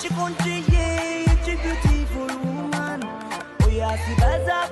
chikunchi ye, it's a beautiful woman. Oh yeah, si baza